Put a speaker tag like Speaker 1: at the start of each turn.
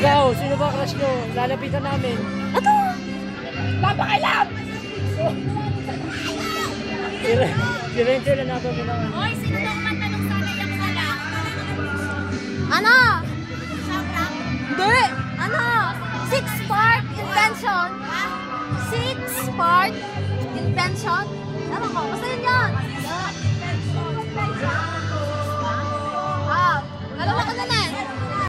Speaker 1: Ikaw, sino ba crush nyo? Lalapitan namin.
Speaker 2: Ito!
Speaker 1: Papakailan! Si Renzo na nato mo naman.
Speaker 3: Hoy, sino daw matanong sana yung sala?
Speaker 2: Ano?
Speaker 3: Siyempre.
Speaker 2: Hindi! Ano? Six part invention. Six part